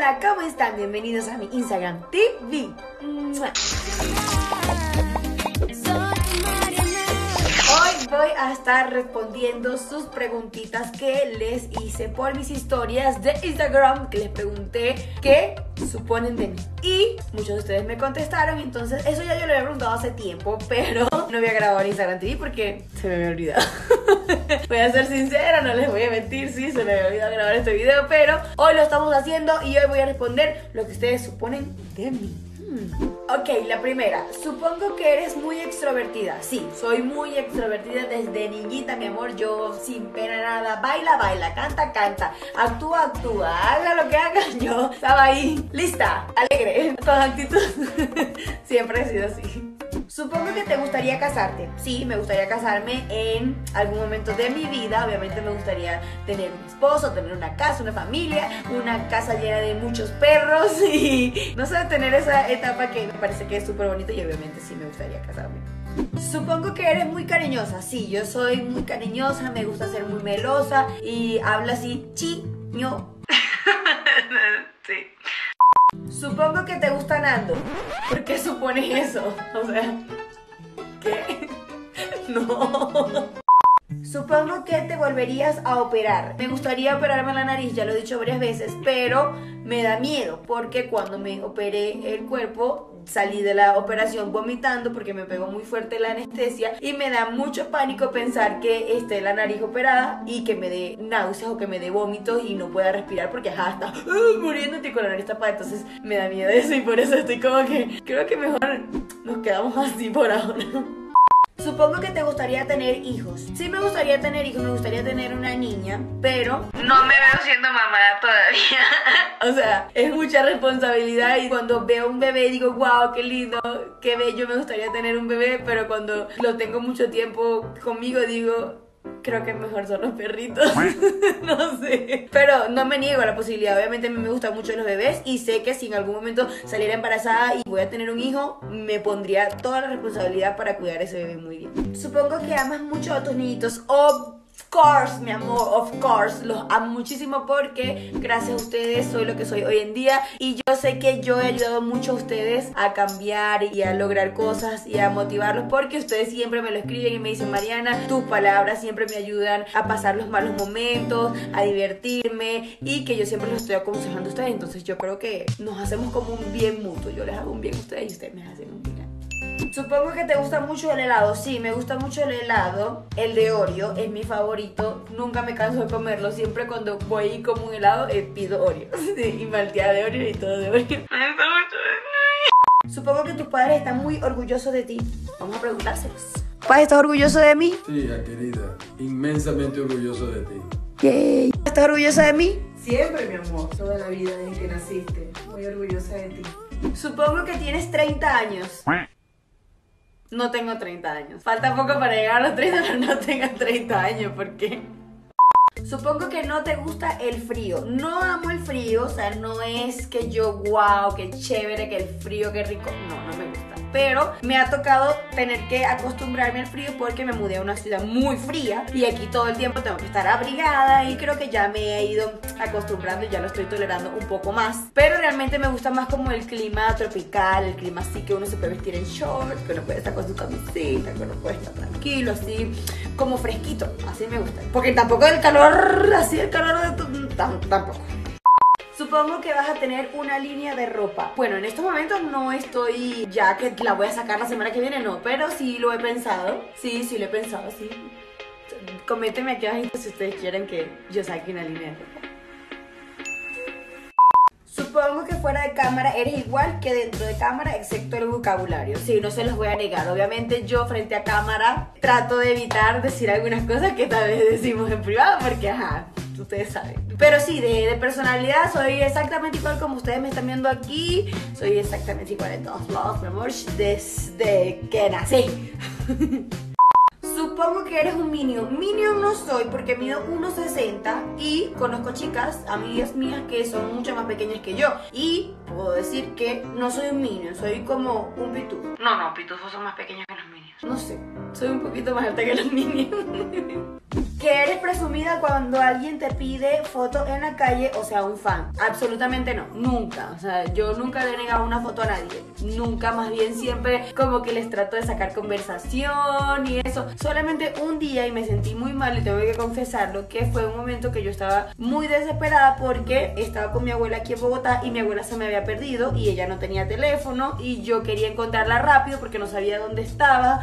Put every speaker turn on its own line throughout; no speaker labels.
Hola, ¿cómo están? Bienvenidos a mi Instagram TV. Voy a estar respondiendo sus preguntitas que les hice por mis historias de Instagram que les pregunté qué suponen de mí. Y muchos de ustedes me contestaron, entonces eso ya yo lo había preguntado hace tiempo, pero no había grabado en Instagram TV porque se me había olvidado. voy a ser sincera, no les voy a mentir, sí, se me había olvidado grabar este video, pero hoy lo estamos haciendo y hoy voy a responder lo que ustedes suponen de mí. Ok, la primera. Supongo que eres muy extrovertida. Sí, soy muy extrovertida desde niñita, mi amor. Yo sin pena nada. Baila, baila, canta, canta. Actúa, actúa. Haga lo que haga. Yo estaba ahí, lista, alegre, con actitud. Siempre he sido así. Supongo que te gustaría casarte. Sí, me gustaría casarme en algún momento de mi vida. Obviamente me gustaría tener un esposo, tener una casa, una familia, una casa llena de muchos perros y no sé, tener esa etapa que me parece que es súper bonita y obviamente sí me gustaría casarme. Supongo que eres muy cariñosa. Sí, yo soy muy cariñosa, me gusta ser muy melosa y hablo así chiño. Supongo que te gusta Nando. ¿Por qué supones eso? O sea, ¿qué? No. Supongo que te volverías a operar. Me gustaría operarme la nariz, ya lo he dicho varias veces, pero me da miedo porque cuando me operé el cuerpo salí de la operación vomitando porque me pegó muy fuerte la anestesia y me da mucho pánico pensar que esté la nariz operada y que me dé náuseas o que me dé vómitos y no pueda respirar porque ajá, está uh, muriéndote con la nariz tapada. Entonces me da miedo eso y por eso estoy como que creo que mejor nos quedamos así por ahora. Supongo que te gustaría tener hijos. Sí me gustaría tener hijos, me gustaría tener una niña, pero no me veo siendo mamá todavía. o sea, es mucha responsabilidad y cuando veo un bebé digo, wow, qué lindo, qué bello, me gustaría tener un bebé, pero cuando lo tengo mucho tiempo conmigo digo, Creo que mejor son los perritos. no sé. Pero no me niego a la posibilidad. Obviamente a mí me gustan mucho los bebés y sé que si en algún momento saliera embarazada y voy a tener un hijo, me pondría toda la responsabilidad para cuidar a ese bebé muy bien. Supongo que amas mucho a tus niñitos. O course, mi amor, of course, los amo muchísimo porque gracias a ustedes soy lo que soy hoy en día. Y yo sé que yo he ayudado mucho a ustedes a cambiar y a lograr cosas y a motivarlos porque ustedes siempre me lo escriben y me dicen, Mariana, tus palabras siempre me ayudan a pasar los malos momentos, a divertirme y que yo siempre los estoy aconsejando a ustedes, entonces yo creo que nos hacemos como un bien mutuo, yo les hago un bien a ustedes y ustedes me hacen un bien. Supongo que te gusta mucho el helado. Sí, me gusta mucho el helado. El de Oreo es mi favorito. Nunca me canso de comerlo. Siempre cuando voy y como un helado, eh, pido Oreo. Sí, y malteada de Oreo y todo de Oreo. Me gusta mucho. Supongo que tus padres están muy orgullosos de ti. Vamos a preguntárselos. ¿Papá, estás orgulloso de mí?
Sí, querida. Inmensamente orgulloso de ti.
Yay. ¿Estás orgullosa de mí?
Siempre, mi amor, toda la vida desde que naciste. Muy orgullosa de ti.
Supongo que tienes 30 años. No tengo 30 años. Falta poco para llegar a los 30, pero no tengo 30 años. ¿Por qué? Supongo que no te gusta el frío. No amo el frío, o sea, no es que yo, wow, qué chévere, que el frío, qué rico. No, no me gusta pero me ha tocado tener que acostumbrarme al frío porque me mudé a una ciudad muy fría y aquí todo el tiempo tengo que estar abrigada y creo que ya me he ido acostumbrando y ya lo estoy tolerando un poco más. Pero realmente me gusta más como el clima tropical, el clima así que uno se puede vestir en shorts, que uno puede estar con su camiseta, que uno puede estar tranquilo, así como fresquito, así me gusta. Porque tampoco el calor, así el calor de tu... tampoco. Supongo que vas a tener una línea de ropa. Bueno, en estos momentos no estoy ya que la voy a sacar la semana que viene, no, pero sí lo he pensado. Sí, sí lo he pensado, sí. Coméntenme aquí abajo si ustedes quieren que yo saque una línea de ropa. Supongo que fuera de cámara eres igual que dentro de cámara, excepto el vocabulario. Sí, no se los voy a negar. Obviamente yo frente a cámara trato de evitar decir algunas cosas que tal vez decimos en privado porque, ajá, ustedes saben. Pero sí, de, personalidad soy exactamente igual como ustedes me están viendo aquí. Soy exactamente igual en todos lados, mi amor, desde que nací. Supongo que eres un minion. Minion no soy porque mido 1,60 y conozco chicas, amigas mías que son mucho más pequeñas que yo. Y puedo decir que no soy un minion, soy como un pitufo. No, no, pitufos son más pequeños que los minions. No sé, soy un poquito más alta que los niños. que eres presumida cuando alguien te pide foto en la calle, o sea, un fan. Absolutamente no, nunca. O sea, yo nunca le he negado una foto a nadie. Nunca, más bien siempre como que les trato de sacar conversación y eso. Solamente un día y me sentí muy mal y tengo que confesarlo, que fue un momento que yo estaba muy desesperada porque estaba con mi abuela aquí en Bogotá y mi abuela se me había perdido y ella no tenía teléfono y yo quería encontrarla rápido porque no sabía dónde estaba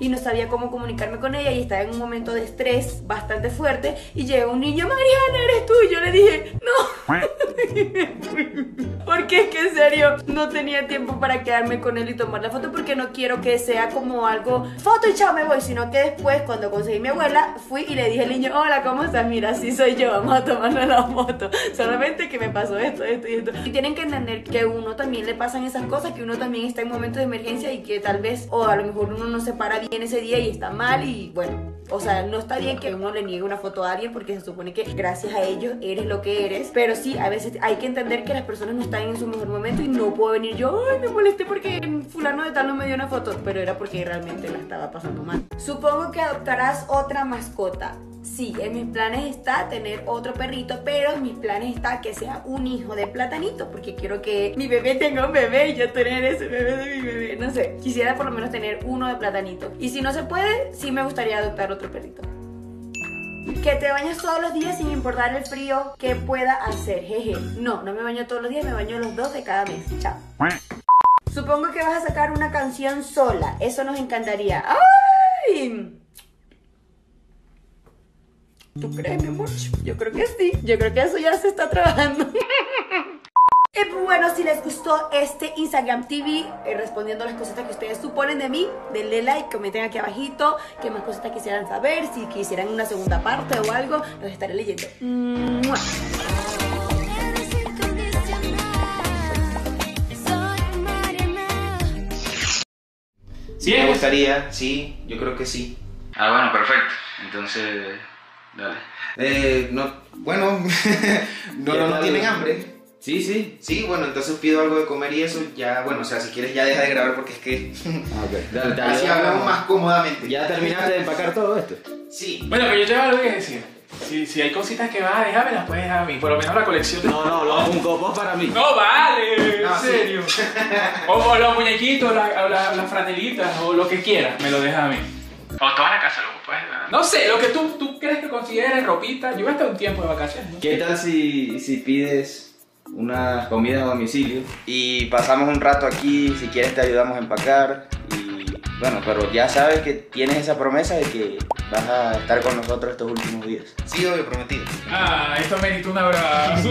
y no sabía cómo comunicarme con ella y estaba en un momento de estrés bastante fuerte y llega un niño, Mariana, eres tú y yo le dije, no. porque es que en serio no tenía tiempo para quedarme con él y tomar la foto porque no quiero que sea como algo, foto y chao me voy, sino que después cuando conseguí mi abuela fui y le dije al niño, hola, ¿cómo estás? Mira, así soy yo, vamos a tomarnos la foto. Solamente que me pasó esto, esto y esto. Y tienen que entender que a uno también le pasan esas cosas, que uno también está en momentos de emergencia y que tal vez, o a lo mejor uno no se para bien ese día y está mal y bueno, o sea, no está bien que uno le niegue una foto a alguien porque se supone que gracias a ellos eres lo que eres. Pero sí, a veces hay que entender que las personas no están en su mejor momento y no puedo venir yo, ay, me molesté porque fulano de tal no me dio una foto. Pero era porque realmente la estaba pasando mal. Supongo que adoptarás otra mascota. Sí, en mis planes está tener otro perrito, pero en mis planes está que sea un hijo de platanito, porque quiero que mi bebé tenga un bebé y yo tener ese bebé de mi bebé. No sé, quisiera por lo menos tener uno de platanito. Y si no se puede, sí me gustaría adoptar otro perrito. Que te bañas todos los días sin importar el frío que pueda hacer. Jeje. No, no me baño todos los días, me baño los dos de cada mes. Chao. Supongo que vas a sacar una canción sola. Eso nos encantaría. ¡Ay! ¿Tú crees, mi amor? Yo creo que sí. Yo creo que eso ya se está trabajando. Y bueno, si les gustó este Instagram TV, eh, respondiendo las cositas que ustedes suponen de mí, denle like, comenten aquí abajito qué más cositas quisieran saber, si quisieran una segunda parte o algo, los estaré leyendo. ¡Mua!
Sí, me gustaría, sí, yo creo que sí.
Ah, bueno, perfecto. Entonces, dale.
Eh, no, bueno, no, no, no tienen hambre.
Sí, sí.
Sí, bueno, entonces pido algo de comer y eso, ya, bueno, o sea, si quieres ya deja de grabar porque es que
Ah, ok. Dale, dale,
así hablamos más cómodamente.
¿Ya terminaste de empacar todo esto?
Sí.
Bueno, pero yo tengo algo que decir. Si, si hay cositas que vas a dejar, me las puedes dejar a mí. Por lo menos la colección de...
No, no, los Funko para mí.
No, vale, en
No, sí.
serio. O, o los muñequitos, la- o la- las franelitas, o lo que quieras, me lo dejas a mí. O toda la casa, lo puedes No sé, lo que tú, tú crees que consideres ropita. Yo voy a estar un tiempo de vacaciones. ¿no?
¿Qué tal si, si pides una comida a domicilio
y pasamos un rato aquí, si quieres te ayudamos a empacar y bueno, pero ya sabes que tienes esa promesa de que vas a estar con nosotros estos últimos días. Sí, obvio, prometido.
Ah, esto merita un abrazo.